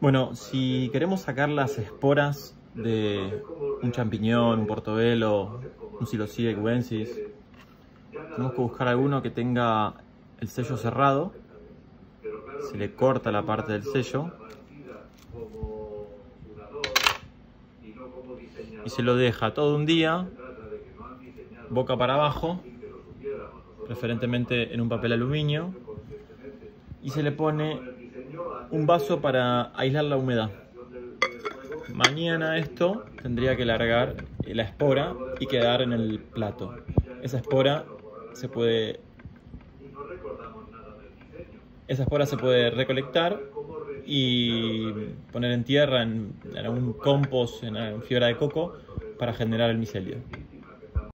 Bueno, si queremos sacar las esporas de un champiñón, un portobelo, un psilocybe cubensis, tenemos que buscar alguno que tenga el sello cerrado. Se le corta la parte del sello y se lo deja todo un día, boca para abajo, preferentemente en un papel aluminio, y se le pone un vaso para aislar la humedad. Mañana esto tendría que largar la espora y quedar en el plato. Esa espora se puede esa espora se puede recolectar y poner en tierra, en, un compost, en, en fibra de coco, para generar el micelio.